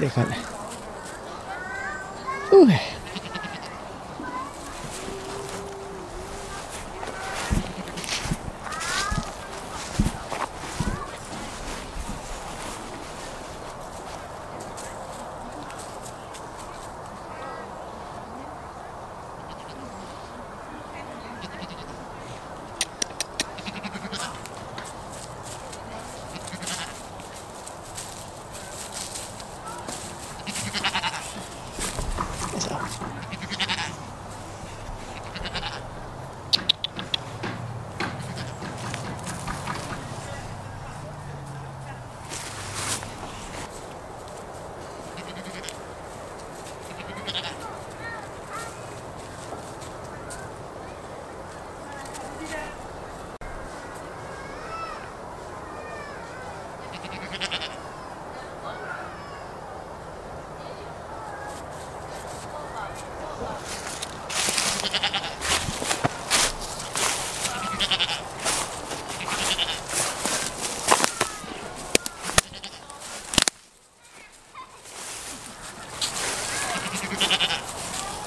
देखा जाए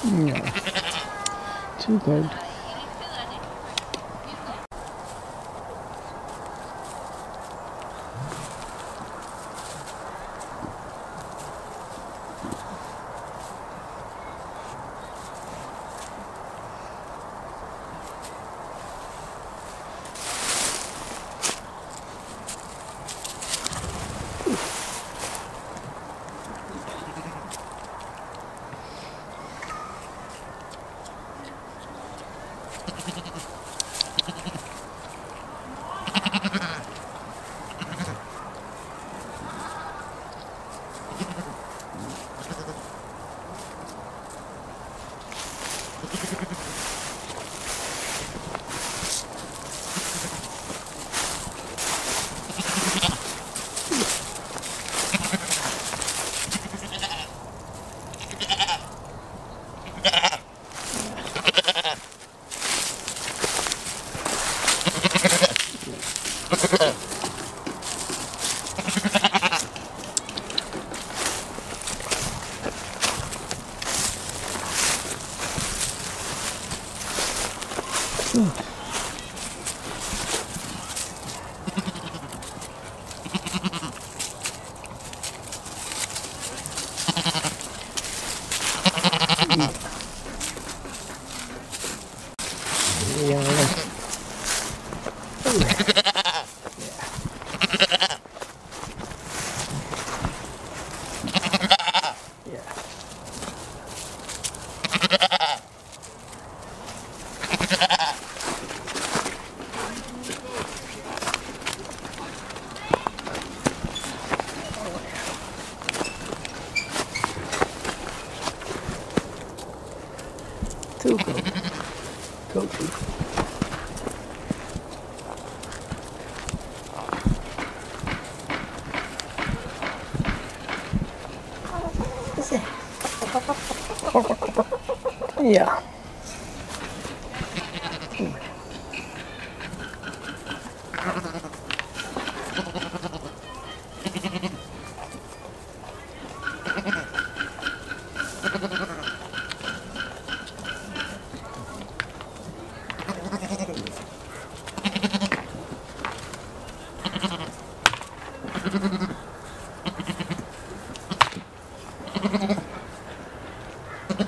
Ja. Too cold.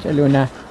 Échale una.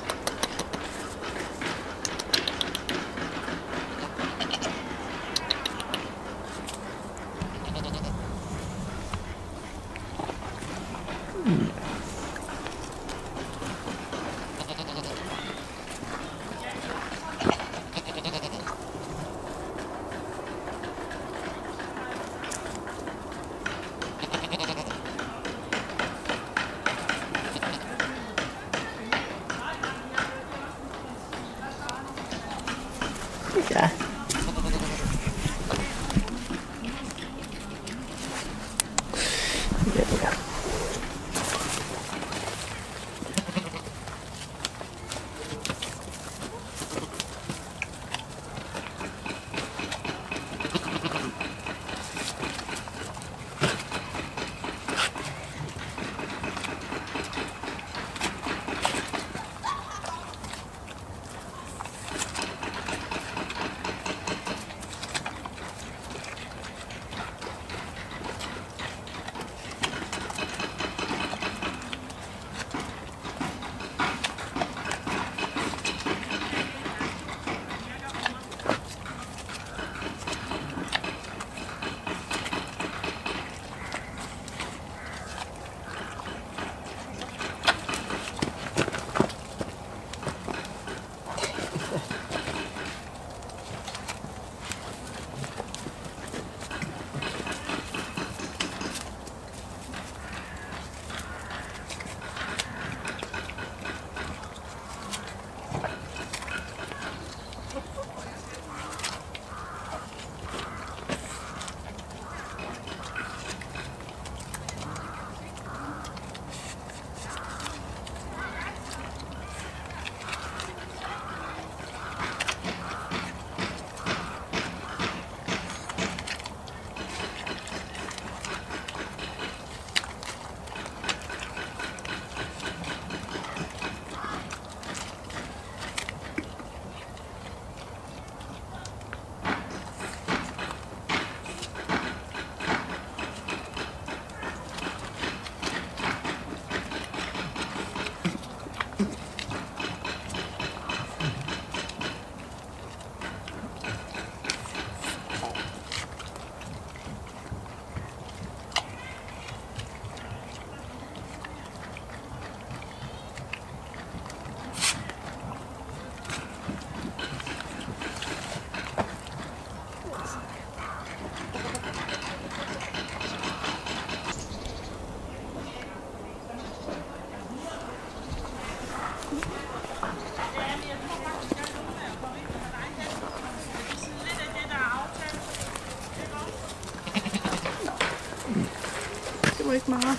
Ikke meget.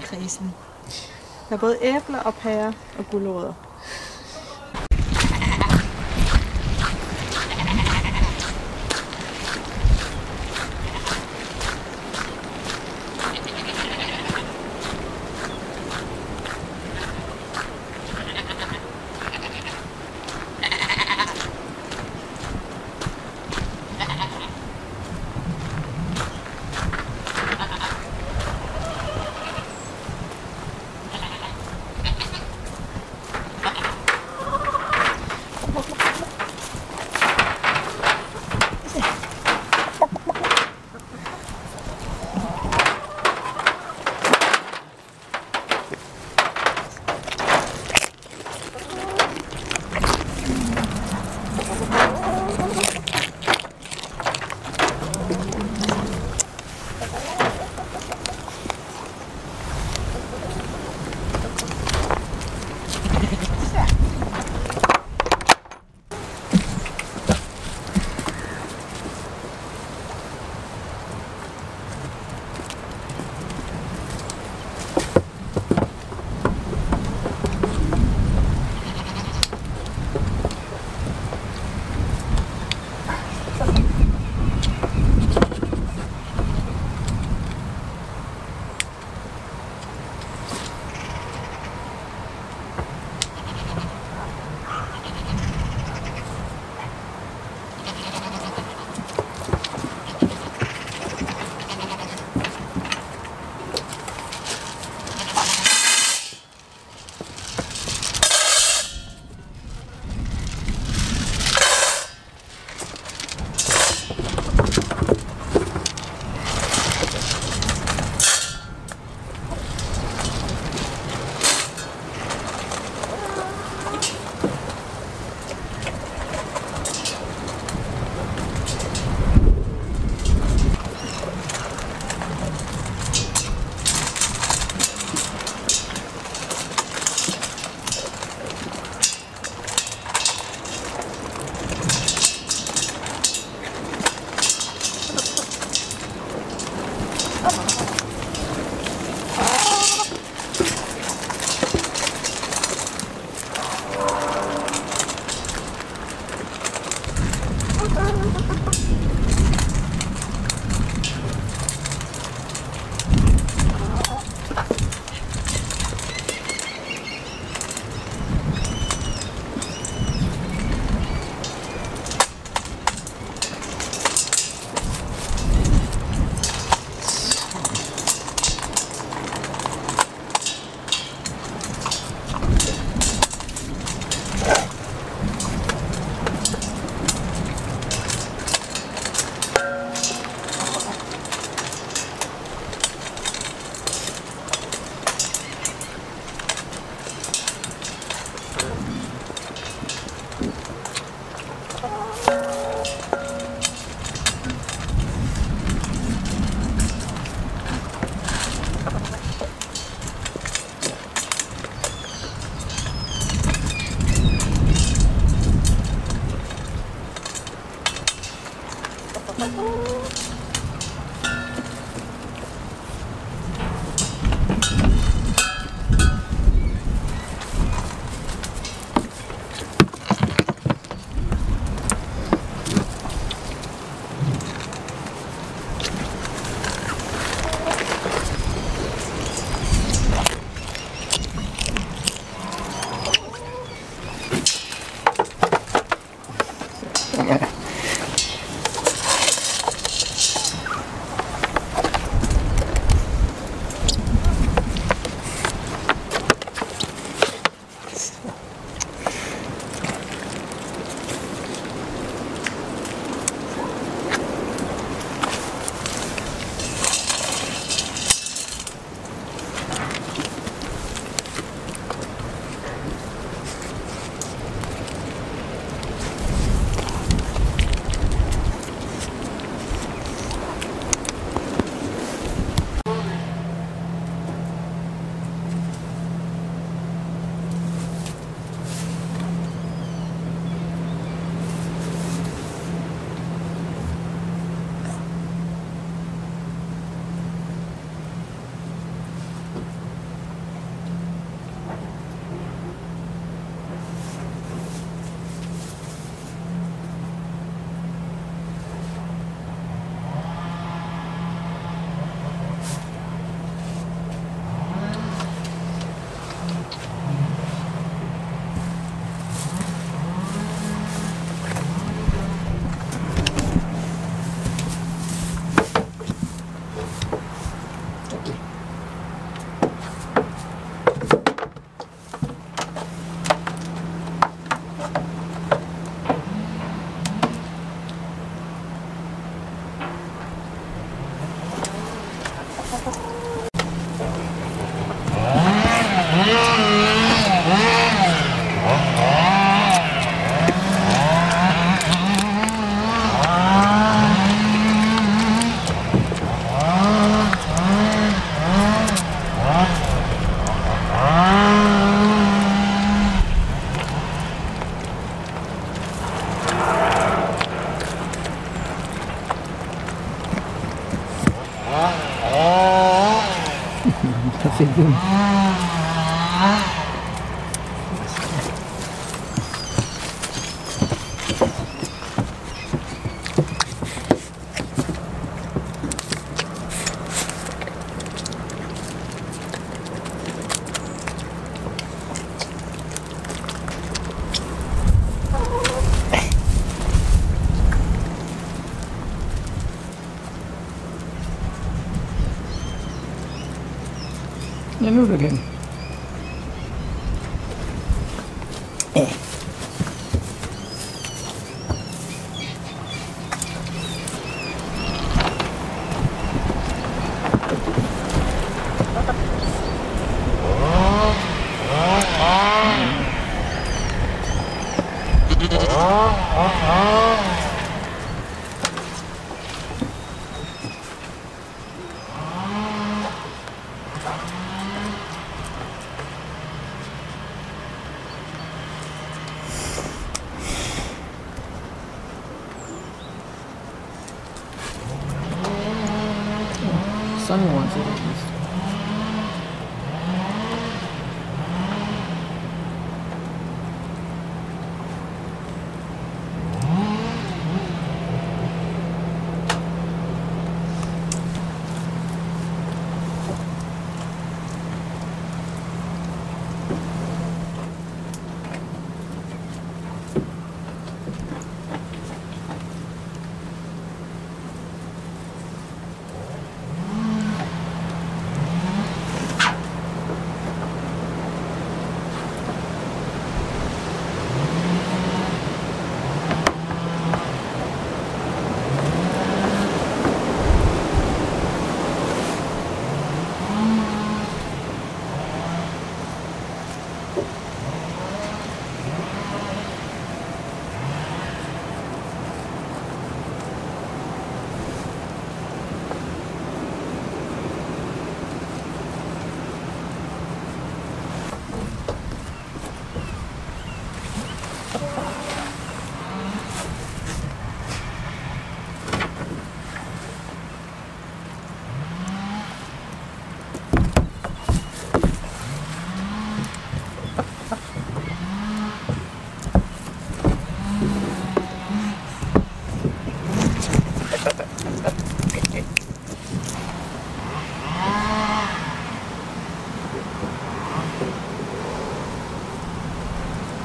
Krisen. Der er både æbler og pærer og gulerødder. Der Ja, nu er Son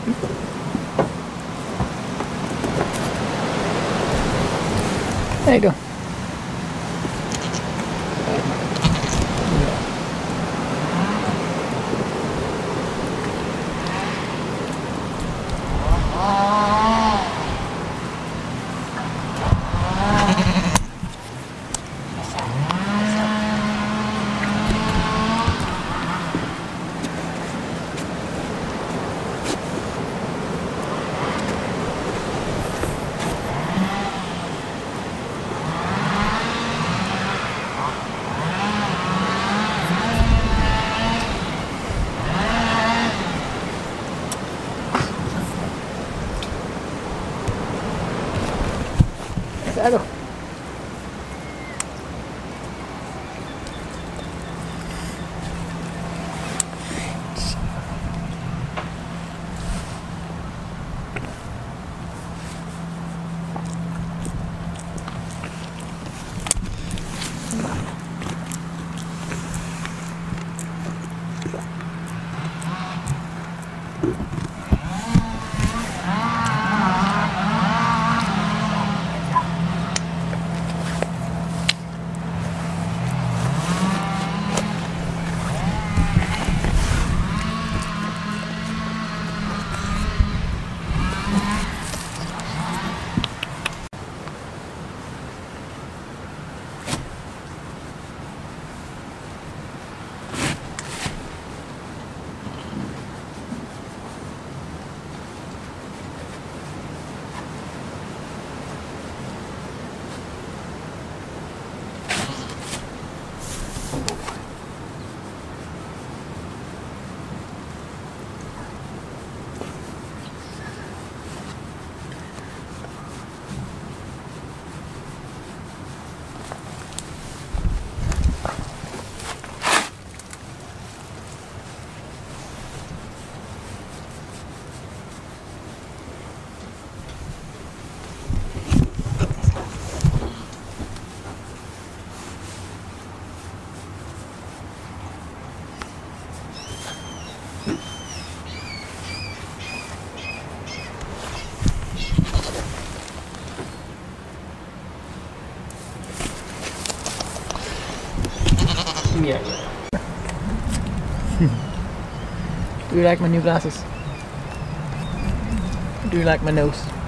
wants you at sẽ rồi Så hmm. Do you like my new glasses? Do you like my nose?